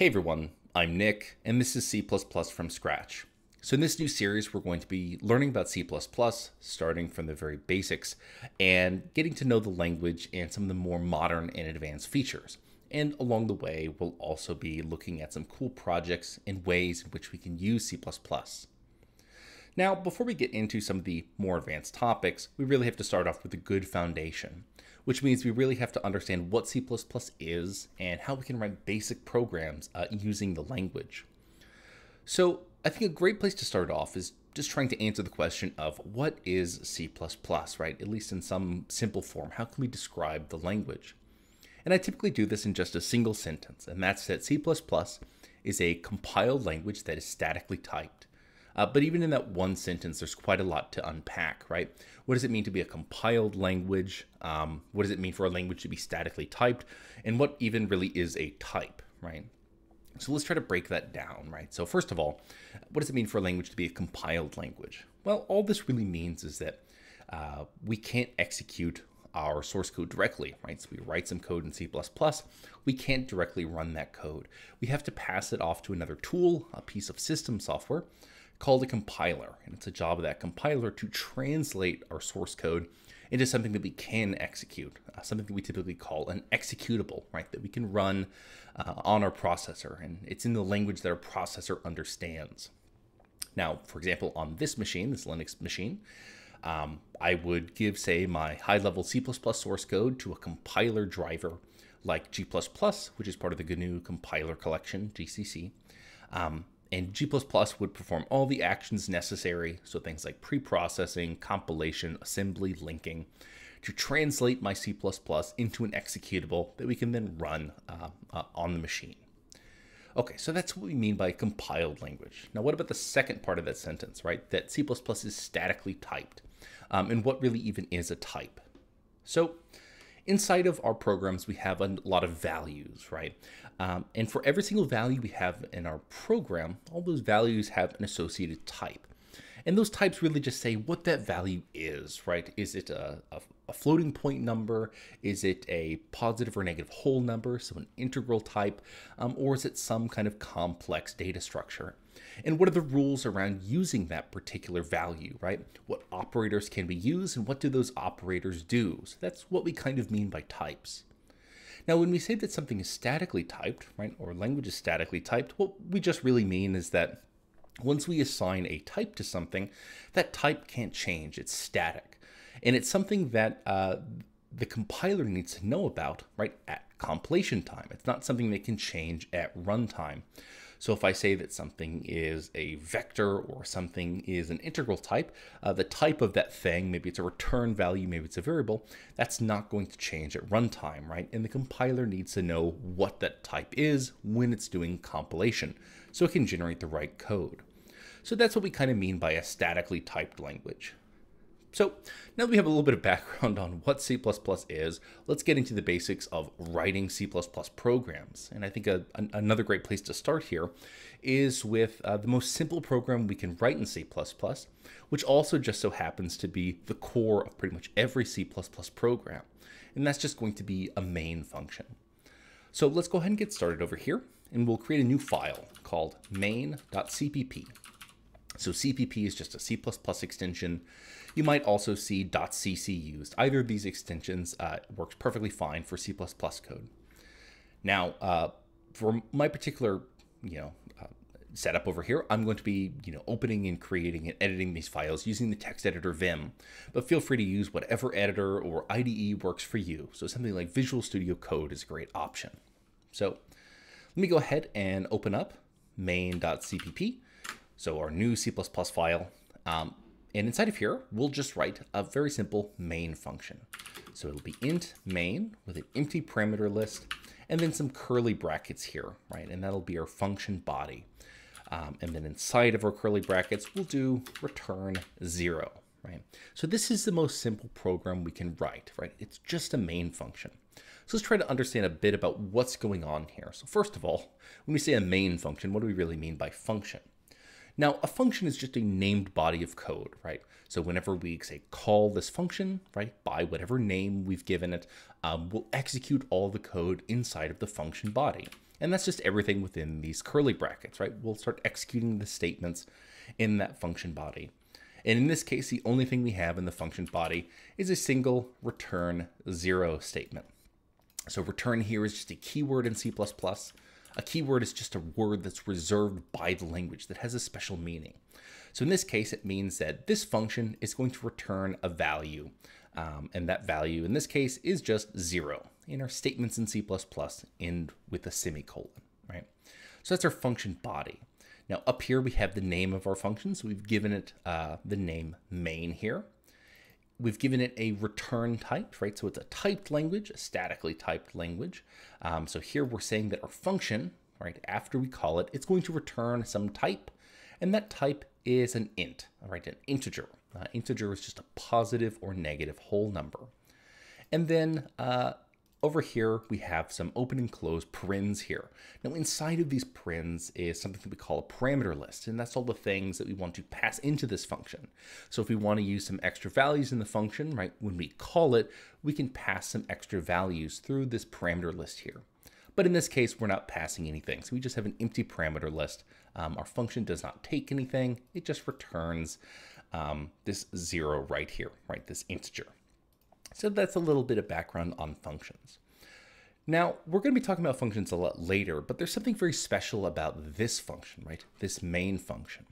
Hey everyone, I'm Nick, and this is C++ from scratch. So in this new series, we're going to be learning about C++, starting from the very basics, and getting to know the language and some of the more modern and advanced features. And along the way, we'll also be looking at some cool projects and ways in which we can use C++. Now, before we get into some of the more advanced topics, we really have to start off with a good foundation which means we really have to understand what C++ is and how we can write basic programs uh, using the language. So I think a great place to start off is just trying to answer the question of what is C++, right? At least in some simple form. How can we describe the language? And I typically do this in just a single sentence, and that's that C++ is a compiled language that is statically typed. Uh, but even in that one sentence, there's quite a lot to unpack, right? What does it mean to be a compiled language? Um, what does it mean for a language to be statically typed? And what even really is a type, right? So let's try to break that down, right? So first of all, what does it mean for a language to be a compiled language? Well, all this really means is that uh, we can't execute our source code directly, right? So we write some code in C++, we can't directly run that code. We have to pass it off to another tool, a piece of system software, called a compiler. And it's a job of that compiler to translate our source code into something that we can execute, uh, something that we typically call an executable, right? That we can run uh, on our processor. And it's in the language that our processor understands. Now, for example, on this machine, this Linux machine, um, I would give, say, my high level C source code to a compiler driver like G, which is part of the GNU compiler collection, GCC. Um, and G++ would perform all the actions necessary, so things like pre-processing, compilation, assembly, linking, to translate my C++ into an executable that we can then run uh, uh, on the machine. Okay, so that's what we mean by compiled language. Now, what about the second part of that sentence, right? That C++ is statically typed. Um, and what really even is a type? So inside of our programs, we have a lot of values, right? Um, and for every single value we have in our program, all those values have an associated type. And those types really just say what that value is, right? Is it a, a, a, floating point number? Is it a positive or negative whole number, so an integral type? Um, or is it some kind of complex data structure? And what are the rules around using that particular value, right? What operators can be used and what do those operators do? So that's what we kind of mean by types. Now, when we say that something is statically typed, right, or language is statically typed, what we just really mean is that once we assign a type to something, that type can't change. It's static. And it's something that uh, the compiler needs to know about, right, at compilation time. It's not something that can change at runtime. So if I say that something is a vector or something is an integral type, uh, the type of that thing, maybe it's a return value, maybe it's a variable, that's not going to change at runtime, right? And the compiler needs to know what that type is when it's doing compilation so it can generate the right code. So that's what we kind of mean by a statically typed language. So now that we have a little bit of background on what C++ is, let's get into the basics of writing C++ programs. And I think a, a, another great place to start here is with uh, the most simple program we can write in C++, which also just so happens to be the core of pretty much every C++ program. And that's just going to be a main function. So let's go ahead and get started over here, and we'll create a new file called main.cpp. So CPP is just a C++ extension you might also see .cc used. Either of these extensions uh, works perfectly fine for C++ code. Now, uh, for my particular, you know, uh, setup over here, I'm going to be, you know, opening and creating and editing these files using the text editor Vim. But feel free to use whatever editor or IDE works for you. So something like Visual Studio Code is a great option. So let me go ahead and open up main.cpp. So our new C++ file. Um, and inside of here, we'll just write a very simple main function. So it'll be int main with an empty parameter list and then some curly brackets here, right? And that'll be our function body. Um, and then inside of our curly brackets, we'll do return zero, right? So this is the most simple program we can write, right? It's just a main function. So let's try to understand a bit about what's going on here. So first of all, when we say a main function, what do we really mean by function? Now, a function is just a named body of code, right? So whenever we say call this function, right, by whatever name we've given it, um, we'll execute all the code inside of the function body. And that's just everything within these curly brackets, right? We'll start executing the statements in that function body. And in this case, the only thing we have in the function body is a single return zero statement. So return here is just a keyword in C++. A keyword is just a word that's reserved by the language that has a special meaning. So in this case, it means that this function is going to return a value. Um, and that value in this case is just zero. In our statements in C++ end with a semicolon, right? So that's our function body. Now up here we have the name of our function. So we've given it uh, the name main here. We've given it a return type, right? So it's a typed language, a statically typed language. Um, so here we're saying that our function, right, after we call it, it's going to return some type, and that type is an int, right, an integer. Uh, integer is just a positive or negative whole number. And then uh, over here, we have some open and close parens here. Now inside of these parens is something that we call a parameter list, and that's all the things that we want to pass into this function. So if we want to use some extra values in the function, right, when we call it, we can pass some extra values through this parameter list here. But in this case, we're not passing anything. So we just have an empty parameter list. Um, our function does not take anything. It just returns um, this zero right here, right, this integer. So that's a little bit of background on functions. Now, we're going to be talking about functions a lot later, but there's something very special about this function, right? This main function.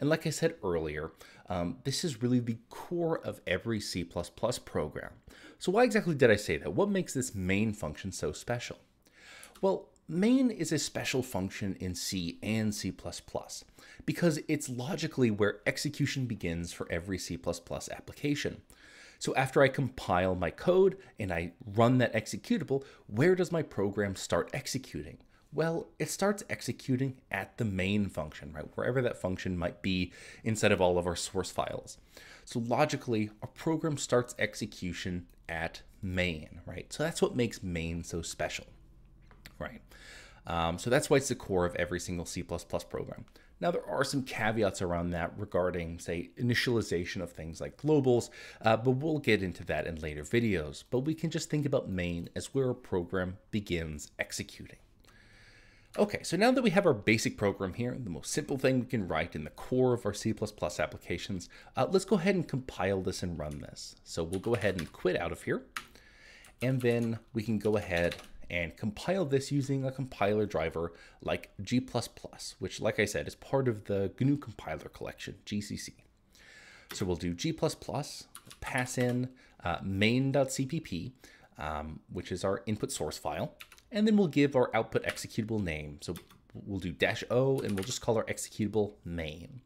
And like I said earlier, um, this is really the core of every C++ program. So why exactly did I say that? What makes this main function so special? Well, main is a special function in C and C++ because it's logically where execution begins for every C++ application. So after I compile my code and I run that executable, where does my program start executing? Well, it starts executing at the main function, right? Wherever that function might be inside of all of our source files. So logically, our program starts execution at main, right? So that's what makes main so special, right? Um, so that's why it's the core of every single C++ program. Now, there are some caveats around that regarding, say, initialization of things like globals, uh, but we'll get into that in later videos. But we can just think about main as where a program begins executing. Okay, so now that we have our basic program here, the most simple thing we can write in the core of our C++ applications, uh, let's go ahead and compile this and run this. So we'll go ahead and quit out of here, and then we can go ahead and compile this using a compiler driver like G++, which like I said is part of the GNU compiler collection, GCC. So we'll do G++, pass in uh, main.cpp, um, which is our input source file, and then we'll give our output executable name. So we'll do dash O and we'll just call our executable main.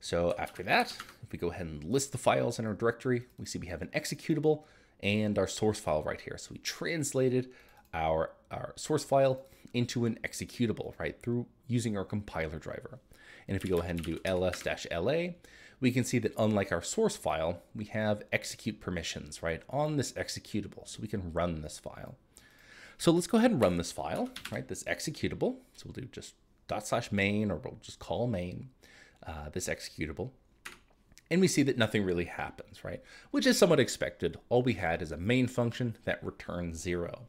So after that, if we go ahead and list the files in our directory, we see we have an executable and our source file right here. So we translated our, our source file into an executable, right, through using our compiler driver. And if we go ahead and do ls-la, we can see that unlike our source file, we have execute permissions, right, on this executable, so we can run this file. So let's go ahead and run this file, right, this executable. So we'll do just dot slash main, or we'll just call main, uh, this executable. And we see that nothing really happens, right? Which is somewhat expected. All we had is a main function that returns zero.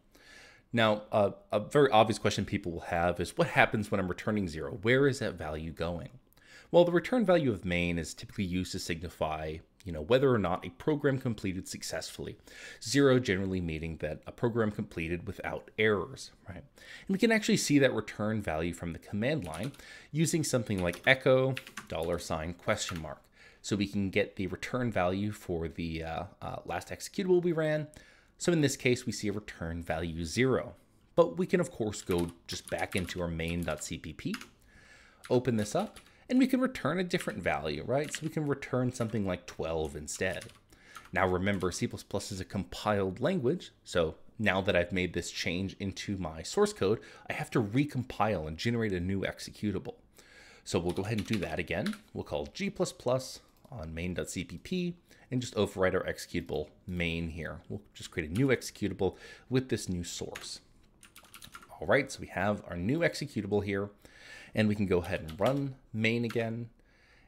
Now, uh, a very obvious question people will have is what happens when I'm returning zero? Where is that value going? Well, the return value of main is typically used to signify, you know, whether or not a program completed successfully. Zero generally meaning that a program completed without errors, right? And we can actually see that return value from the command line using something like echo dollar sign question mark. So we can get the return value for the uh, uh, last executable we ran, so in this case, we see a return value zero. But we can of course go just back into our main.cpp, open this up, and we can return a different value, right? So we can return something like 12 instead. Now remember, C++ is a compiled language, so now that I've made this change into my source code, I have to recompile and generate a new executable. So we'll go ahead and do that again. We'll call g++ on main.cpp, and just override our executable main here. We'll just create a new executable with this new source. All right, so we have our new executable here, and we can go ahead and run main again,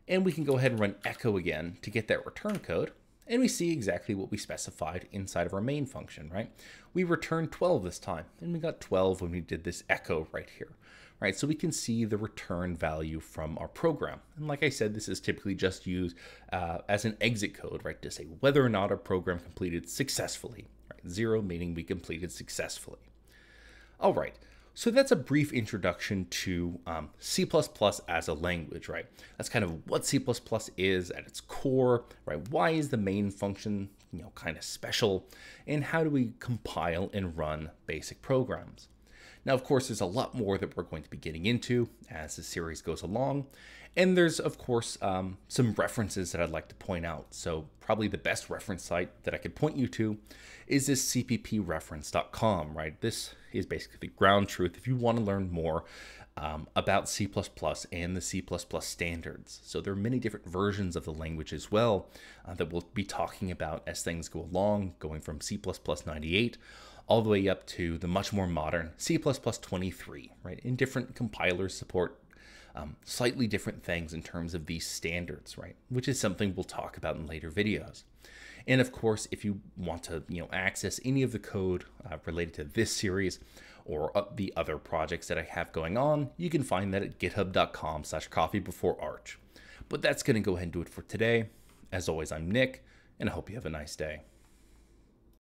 and we can go ahead and run echo again to get that return code. And we see exactly what we specified inside of our main function, right? We returned 12 this time, and we got 12 when we did this echo right here, right? So we can see the return value from our program. And like I said, this is typically just used uh, as an exit code, right? To say whether or not our program completed successfully, right? Zero meaning we completed successfully. All right, so that's a brief introduction to um, C++ as a language, right? That's kind of what C++ is at its core, right? Why is the main function, you know, kind of special? And how do we compile and run basic programs? Now, of course, there's a lot more that we're going to be getting into as the series goes along. And there's, of course, um, some references that I'd like to point out. So, probably the best reference site that I could point you to is this cppreference.com, right? This is basically the ground truth if you want to learn more um, about C++ and the C++ standards. So there are many different versions of the language as well uh, that we'll be talking about as things go along, going from C++ 98 all the way up to the much more modern C++ 23, right? And different compilers support um, slightly different things in terms of these standards, right? Which is something we'll talk about in later videos. And of course, if you want to, you know, access any of the code uh, related to this series or uh, the other projects that I have going on, you can find that at github.com slash coffee before arch. But that's going to go ahead and do it for today. As always, I'm Nick, and I hope you have a nice day.